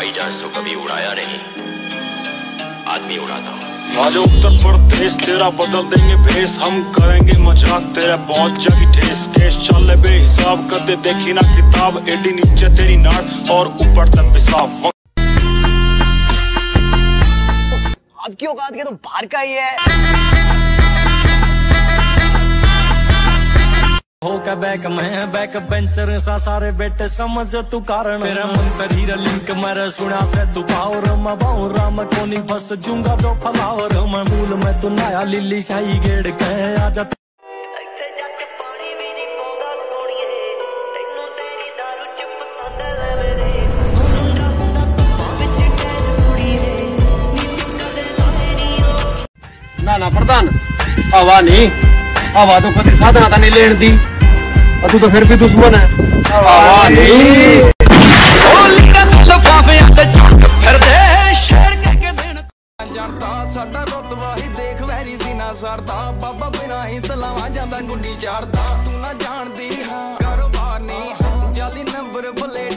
हवाई जहाज़ तो कभी उड़ाया नहीं। आदमी उड़ाता हूँ। आज उत्तर प्रदेश तेरा बदल देंगे भेस हम करेंगे मज़ाक तेरा बहुत जगी ठेस। केस चल बे हिसाब करते देखी ना किताब। एडी नीचे तेरी नाड़ और ऊपर तक पिसाब। आपकी औकात के तो बाहर का ही है। हो का बैक मैं बैक बेंचर सा सारे बेटे समझ तू कारण मेरा मन पर हीरा लिंक मेरा सुना से तू पावर मैं बाऊ राम कोनी फस जूंगा जो फलावर मैं भूल मैं तू नया लिली शाही गेड़ के आजा ਇੱਥੇ ਜੱਟ ਪਾਣੀ ਵੀ ਨਹੀਂ ਪਾਉਂਦਾ ਸੋਣੀਏ ਤੈਨੂੰ ਤੇਰੀ ਦਾਰੂ ਚ ਪਸੰਦ ਲੈ ਮੇਰੇ ਮੁੰਡਾ ਹੁੰਦਾ ਤੂੰ ਵਿੱਚ ਟੈਨ ਕੁੜੀ ਰੇ ਨੀ ਨਿਕਲਦੇ ਲਾਹੇ ਨੀ ਉਹ ਨਾ ਨਾ ਪ੍ਰਧਾਨ ਹਵਾ ਨਹੀਂ ਹਵਾ ਤੋਂ ਕਦੀ ਸਾਧਨਾ ਤਾਂ ਨਹੀਂ ਲੈਣ ਦੀ ਆ ਤੂੰ ਤਾਂ ਫਿਰ ਵੀ ਦੁਸ਼ਮਣ ਹੈ ਹਵਾ ਨਹੀਂ ਜਾਂਦਾ ਸਾਡਾ ਰਤਬਾ ਹੀ ਦੇਖ ਵੈਰੀ ਸੀ ਨਾ ਸਰਦਾ ਬਾਬਾ ਬਿਨਾ ਹੀ ਤਲਾਵਾ ਜਾਂਦਾ ਗੁੱਡੀ ਚਾੜਦਾ ਤੂੰ ਨਾ ਜਾਣਦੀ ਹਾਂ ਕਾਰੋਬਾਰ ਨਹੀਂ ਜਾਲੀ ਨੰਬਰ ਬਲੇ